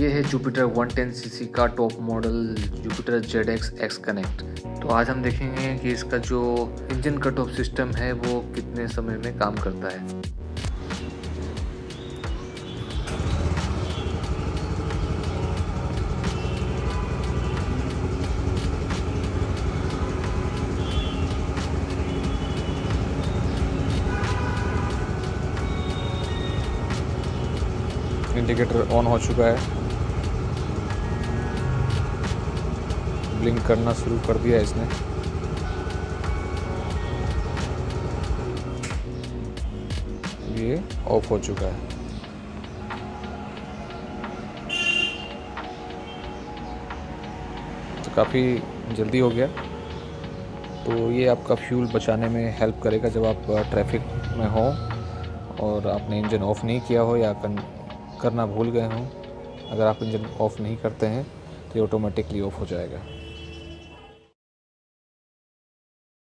ये है Jupiter 110 CC का top model Jupiter Z X X connect तो आज हम देखेंगे कि इसका जो इंजन कट ऑफ़ सिस्टम है, वो कितने समय में काम करता है। इंडिकेटर ऑन हो चुका है। ब्लिंक करना शुरू कर दिया इसने। ये ऑफ़ हो चुका है। तो काफ़ी जल्दी हो गया। तो ये आपका फ्यूल बचाने में हेल्प करेगा जब आप ट्रैफ़िक में हो और आपने इंजन ऑफ़ नहीं किया हो या करना भूल गए हों। अगर आप इंजन ऑफ़ नहीं करते हैं तो ये ऑटोमेटिकली ऑफ़ हो जाएगा।